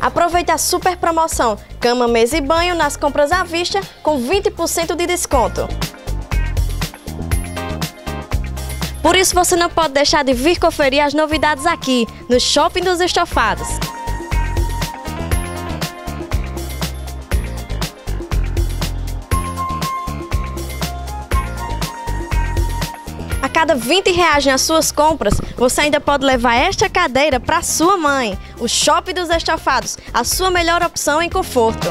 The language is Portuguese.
Aproveite a super promoção Cama, Mesa e Banho nas compras à vista com 20% de desconto. Por isso você não pode deixar de vir conferir as novidades aqui no Shopping dos Estofados. A cada 20 reais nas suas compras, você ainda pode levar esta cadeira para sua mãe. O Shopping dos Estofados, a sua melhor opção em conforto.